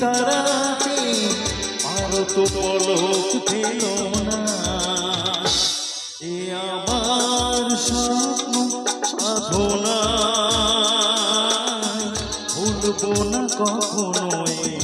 তারাতে আর তো পলক পেল না। আমার স্বপ্ন সাধনা ভুলবো না কখনো এই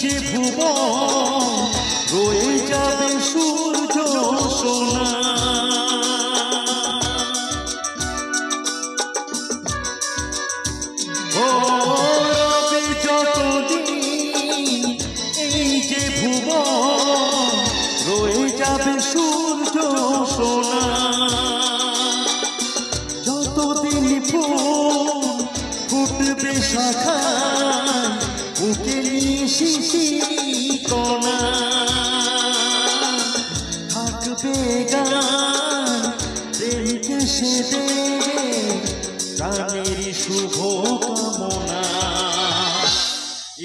যে ভুব রয়ে যাবে সূর্য সোনা গান প্রেমকে সে দেবে প্রাণের শুভ কামনা।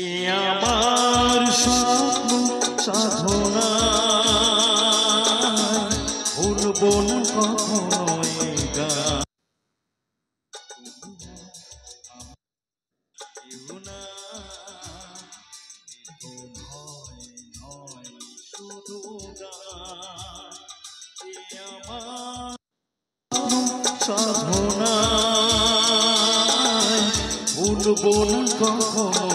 এ আমার স্বপ্ন সাধনা সাধনা ভুলবো না কখনো।